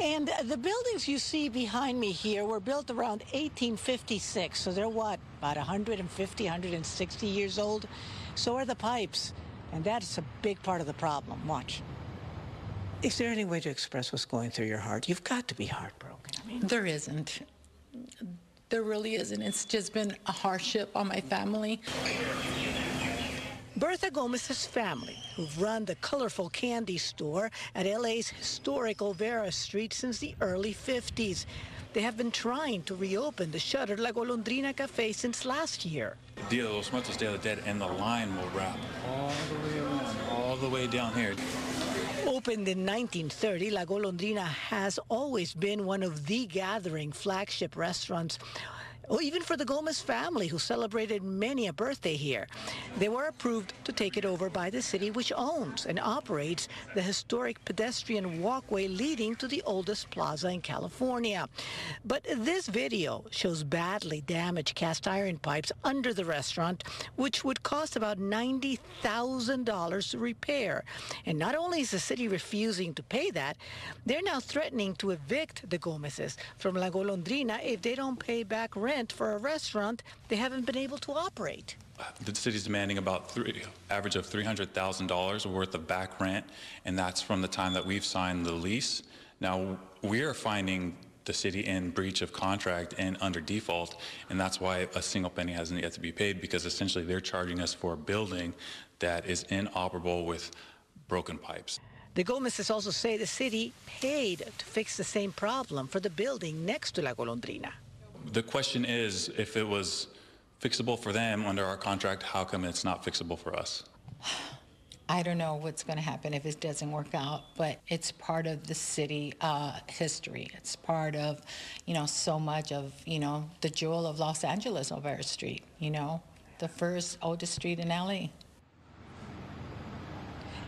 And the buildings you see behind me here were built around 1856. So they're what, about 150, 160 years old? So are the pipes. And that's a big part of the problem. Watch. Is there any way to express what's going through your heart? You've got to be heartbroken. I mean, There isn't. There really isn't. It's just been a hardship on my family. Bertha Gomez's family, who've run the colorful candy store at LA's historic Olvera Street since the early 50s. They have been trying to reopen the shuttered La Golondrina Cafe since last year. Dia de los Muertos, Day of the Dead, and the line will wrap all the way around, all the way down here. Opened in 1930, La Golondrina has always been one of the gathering flagship restaurants. Or even for the Gomez family, who celebrated many a birthday here. They were approved to take it over by the city, which owns and operates the historic pedestrian walkway leading to the oldest plaza in California. But this video shows badly damaged cast iron pipes under the restaurant, which would cost about $90,000 to repair. And not only is the city refusing to pay that, they're now threatening to evict the Gomezes from La Golondrina if they don't pay back rent for a restaurant they haven't been able to operate. Uh, the city's demanding about three, average of $300,000 worth of back rent, and that's from the time that we've signed the lease. Now, we are finding the city in breach of contract and under default, and that's why a single penny hasn't yet to be paid because essentially they're charging us for a building that is inoperable with broken pipes. The Gomezes also say the city paid to fix the same problem for the building next to La Golondrina. The question is, if it was fixable for them under our contract, how come it's not fixable for us? I don't know what's going to happen if it doesn't work out, but it's part of the city uh, history. It's part of, you know, so much of, you know, the jewel of Los Angeles, Olvera Street, you know, the first oldest street in LA.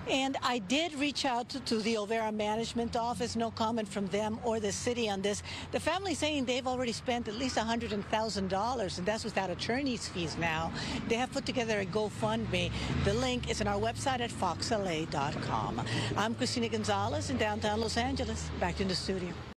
And I did reach out to, to, the Olvera management office. No comment from them or the city on this. The family saying they've already spent at least $100,000, and that's without attorney's fees now. They have put together a GoFundMe. The link is on our website at foxla.com. I'm Christina Gonzalez in downtown Los Angeles. Back in the studio.